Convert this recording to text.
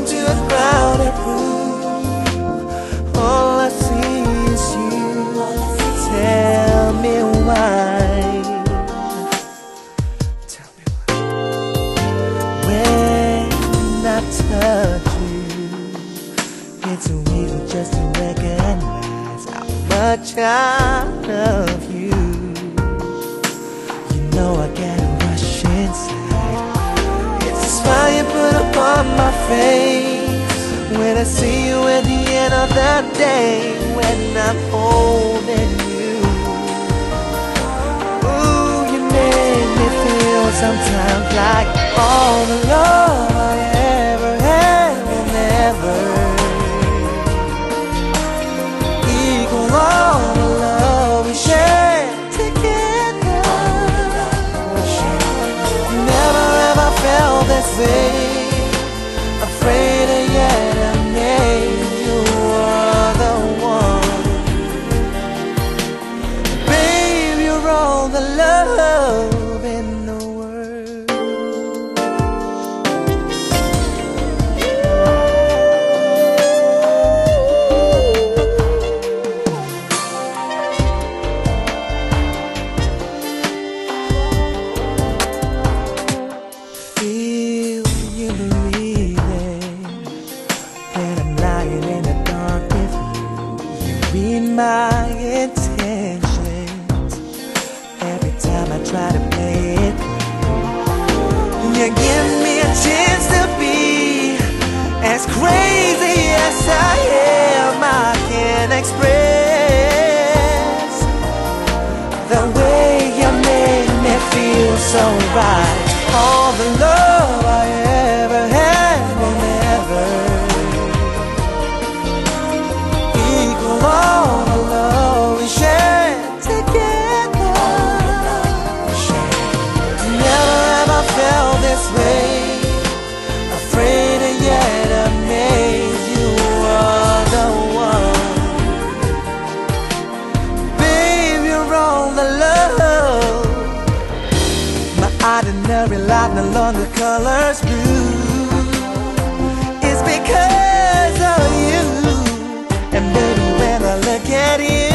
into a crowded room, all I see is you. Tell me why. When I touch you, it's just to recognize how much I love you. You know I get a rush inside. It's you put upon my face I see you at the end of the day when I'm holding you. Ooh, you make me feel sometimes like all the love I ever had will never equal all the love we shared together. Never ever felt this way. Read my intentions every time I try to play it. You give me a chance to be as crazy as I am. I can express the way you make me feel so right. All the love I'm no longer colors blue. It's because of you. And baby when I look at you